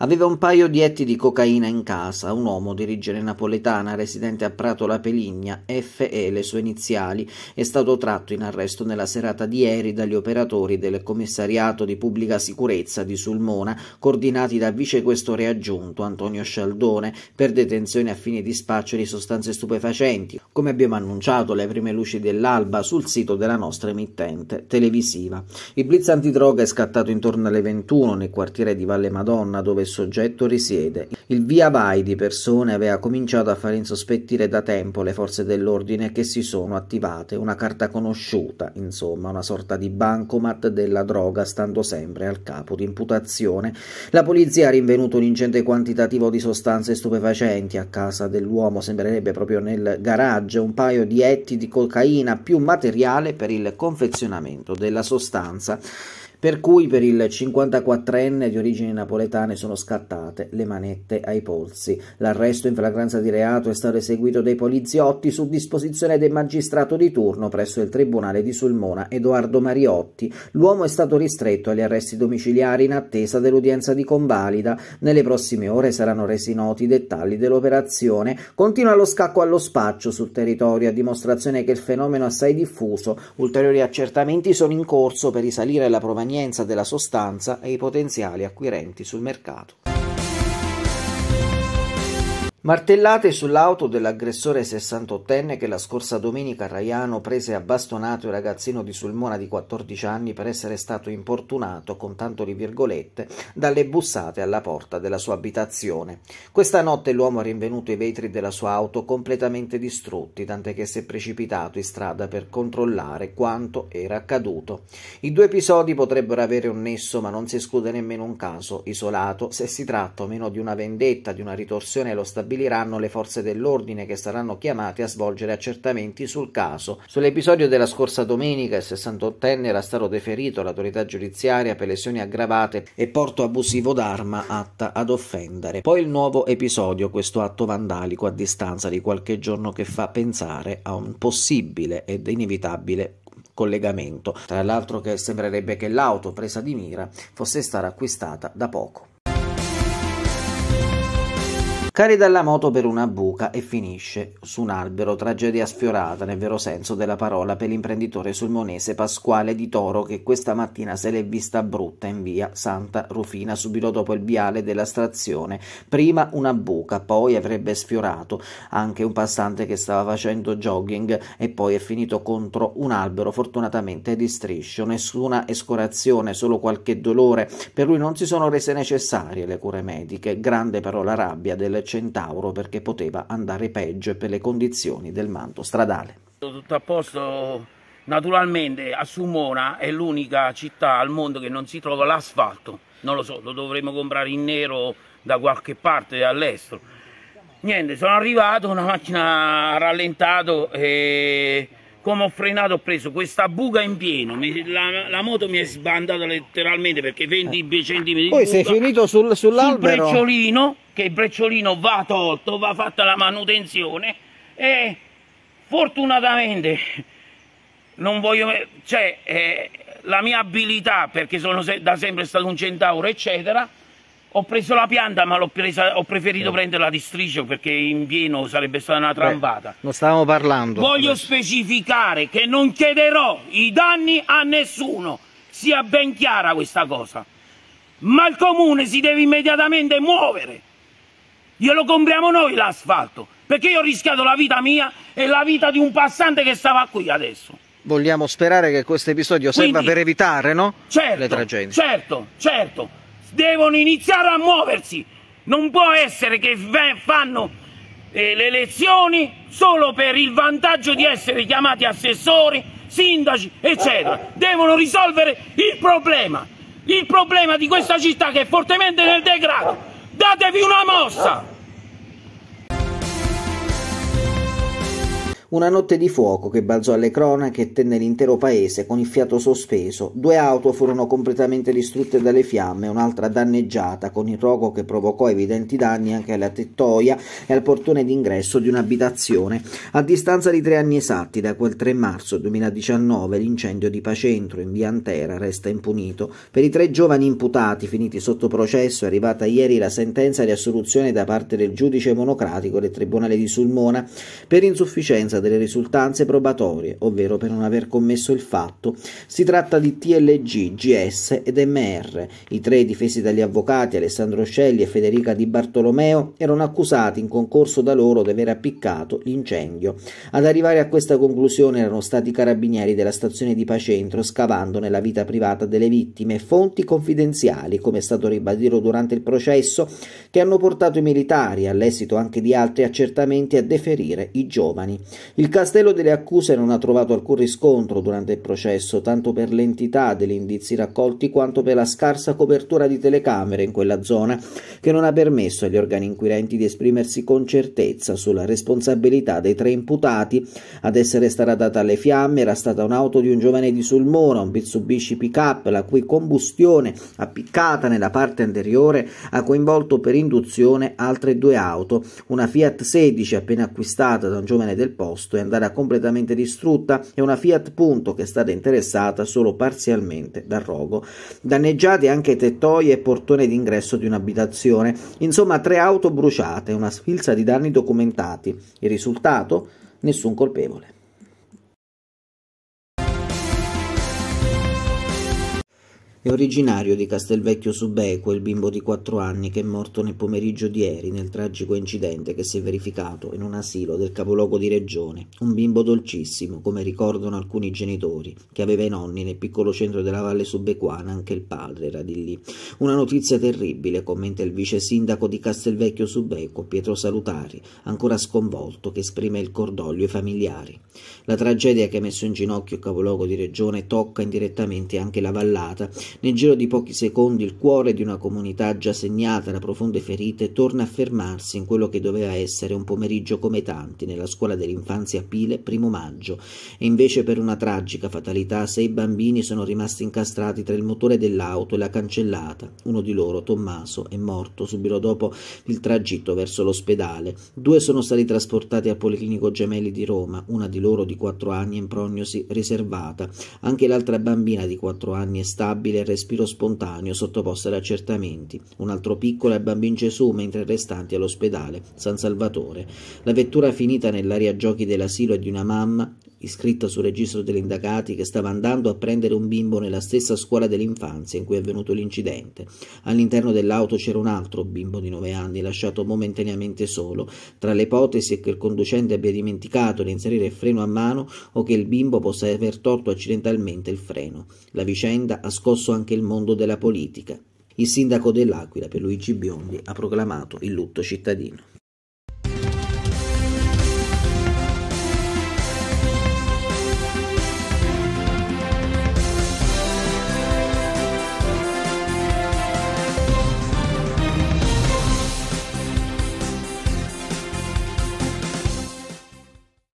Aveva un paio di etti di cocaina in casa, un uomo di origine napoletana residente a Prato La Peligna, FE le sue iniziali, è stato tratto in arresto nella serata di ieri dagli operatori del commissariato di pubblica sicurezza di Sulmona, coordinati da vicequestore aggiunto Antonio Scialdone, per detenzione a fine di spaccio di sostanze stupefacenti, come abbiamo annunciato alle prime luci dell'alba sul sito della nostra emittente televisiva. Il blitz antidroga è scattato intorno alle 21 nel quartiere di Valle Madonna, dove soggetto risiede. Il via vai di persone aveva cominciato a far insospettire da tempo le forze dell'ordine che si sono attivate, una carta conosciuta, insomma, una sorta di bancomat della droga stando sempre al capo di imputazione. La polizia ha rinvenuto un ingente quantitativo di sostanze stupefacenti a casa dell'uomo, sembrerebbe proprio nel garage, un paio di etti di cocaina più materiale per il confezionamento della sostanza per cui per il 54enne di origini napoletane sono scattate le manette ai polsi. L'arresto in flagranza di reato è stato eseguito dai poliziotti su disposizione del magistrato di turno presso il Tribunale di Sulmona, Edoardo Mariotti. L'uomo è stato ristretto agli arresti domiciliari in attesa dell'udienza di convalida. Nelle prossime ore saranno resi noti i dettagli dell'operazione. Continua lo scacco allo spaccio sul territorio, a dimostrazione che il fenomeno è assai diffuso. Ulteriori accertamenti sono in corso per risalire la provenienza provenienza della sostanza e i potenziali acquirenti sul mercato. Martellate sull'auto dell'aggressore 68enne che la scorsa domenica a Raiano prese a bastonate un ragazzino di Sulmona di 14 anni per essere stato importunato, con tanto di virgolette, dalle bussate alla porta della sua abitazione. Questa notte l'uomo ha rinvenuto i vetri della sua auto completamente distrutti, tant'è che si è precipitato in strada per controllare quanto era accaduto. I due episodi potrebbero avere un nesso, ma non si esclude nemmeno un caso isolato, se si tratta o meno di una vendetta, di una ritorsione allo stabilimento stabiliranno le forze dell'ordine che saranno chiamate a svolgere accertamenti sul caso. Sull'episodio della scorsa domenica il 68enne era stato deferito all'autorità giudiziaria per lesioni aggravate e porto abusivo d'arma atta ad offendere. Poi il nuovo episodio, questo atto vandalico a distanza di qualche giorno che fa pensare a un possibile ed inevitabile collegamento. Tra l'altro che sembrerebbe che l'auto presa di mira fosse stata acquistata da poco. Cari dalla moto per una buca e finisce su un albero, tragedia sfiorata nel vero senso della parola per l'imprenditore sulmonese Pasquale Di Toro che questa mattina se l'è vista brutta in via Santa Rufina subito dopo il viale della stazione. Prima una buca, poi avrebbe sfiorato anche un passante che stava facendo jogging e poi è finito contro un albero, fortunatamente di striscio. Nessuna escorazione, solo qualche dolore. Per lui non si sono rese necessarie le cure mediche. Grande però la rabbia del Centauro perché poteva andare peggio per le condizioni del manto stradale. Tutto a posto, naturalmente a Sumona è l'unica città al mondo che non si trova l'asfalto, non lo so, lo dovremmo comprare in nero da qualche parte all'estero. Niente, sono arrivato, una macchina ha rallentato e come ho frenato ho preso questa buca in pieno, la, la moto mi è sbandata letteralmente perché 20 centimetri Poi sei finito sul, sull'albero? Sul brecciolino, che il brecciolino va tolto, va fatta la manutenzione e fortunatamente non voglio, cioè eh, la mia abilità perché sono da sempre stato un centauro eccetera ho preso la pianta ma presa, ho preferito eh. prenderla di striscio perché in pieno sarebbe stata una trambata. non stavamo parlando. Voglio adesso. specificare che non chiederò i danni a nessuno, sia ben chiara questa cosa. Ma il comune si deve immediatamente muovere. Glielo compriamo noi l'asfalto, perché io ho rischiato la vita mia e la vita di un passante che stava qui adesso. Vogliamo sperare che questo episodio serva per evitare no? certo, le tragedie. Certo, certo devono iniziare a muoversi. Non può essere che fanno eh, le elezioni solo per il vantaggio di essere chiamati assessori, sindaci, eccetera. Devono risolvere il problema. Il problema di questa città che è fortemente nel degrado. Datevi una mossa! Una notte di fuoco che balzò alle cronache e tenne l'intero paese con il fiato sospeso. Due auto furono completamente distrutte dalle fiamme, un'altra danneggiata, con il rogo che provocò evidenti danni anche alla tettoia e al portone d'ingresso di un'abitazione. A distanza di tre anni esatti, da quel 3 marzo 2019, l'incendio di Pacentro in via Antera resta impunito. Per i tre giovani imputati finiti sotto processo è arrivata ieri la sentenza di assoluzione da parte del giudice monocratico del Tribunale di Sulmona per insufficienza presenza delle risultanze probatorie, ovvero per non aver commesso il fatto. Si tratta di TLG, GS ed MR. I tre difesi dagli avvocati Alessandro Scelli e Federica Di Bartolomeo erano accusati in concorso da loro di aver appiccato l'incendio. Ad arrivare a questa conclusione erano stati i carabinieri della stazione di Pacentro scavando nella vita privata delle vittime fonti confidenziali, come è stato ribadito durante il processo, che hanno portato i militari, all'esito anche di altri accertamenti, a deferire i giovani. Il castello delle accuse non ha trovato alcun riscontro durante il processo, tanto per l'entità degli indizi raccolti quanto per la scarsa copertura di telecamere in quella zona, che non ha permesso agli organi inquirenti di esprimersi con certezza sulla responsabilità dei tre imputati. Ad essere stata data alle fiamme era stata un'auto di un giovane di Sulmona, un Mitsubishi pick-up, la cui combustione appiccata nella parte anteriore ha coinvolto per induzione altre due auto, una Fiat 16 appena acquistata da un giovane del posto posto è andata completamente distrutta e una Fiat Punto che è stata interessata solo parzialmente dal rogo. Danneggiati anche tettoie e portone d'ingresso di un'abitazione, insomma tre auto bruciate, una sfilza di danni documentati. Il risultato? Nessun colpevole. È originario di Castelvecchio Subeco il bimbo di quattro anni che è morto nel pomeriggio di ieri nel tragico incidente che si è verificato in un asilo del capoluogo di regione. Un bimbo dolcissimo, come ricordano alcuni genitori, che aveva i nonni nel piccolo centro della Valle Subequana, anche il padre era di lì. Una notizia terribile, commenta il vice sindaco di Castelvecchio Subeco, Pietro Salutari, ancora sconvolto, che esprime il cordoglio ai familiari. La tragedia che ha messo in ginocchio il capoluogo di regione tocca indirettamente anche la vallata nel giro di pochi secondi il cuore di una comunità già segnata da profonde ferite torna a fermarsi in quello che doveva essere un pomeriggio come tanti nella scuola dell'infanzia Pile, primo maggio, e invece per una tragica fatalità sei bambini sono rimasti incastrati tra il motore dell'auto e la cancellata. Uno di loro, Tommaso, è morto subito dopo il tragitto verso l'ospedale. Due sono stati trasportati al Policlinico Gemelli di Roma, una di loro di quattro anni in prognosi riservata. Anche l'altra bambina di quattro anni è stabile respiro spontaneo sottoposto ad accertamenti. Un altro piccolo è bambino Gesù, mentre i restanti all'ospedale San Salvatore. La vettura finita nell'area giochi dell'asilo è di una mamma iscritta sul registro degli indagati che stava andando a prendere un bimbo nella stessa scuola dell'infanzia in cui è avvenuto l'incidente. All'interno dell'auto c'era un altro bimbo di nove anni lasciato momentaneamente solo. Tra le ipotesi è che il conducente abbia dimenticato di inserire il freno a mano o che il bimbo possa aver torto accidentalmente il freno. La vicenda ha scosso anche il mondo della politica. Il sindaco dell'Aquila, Luigi Biondi, ha proclamato il lutto cittadino.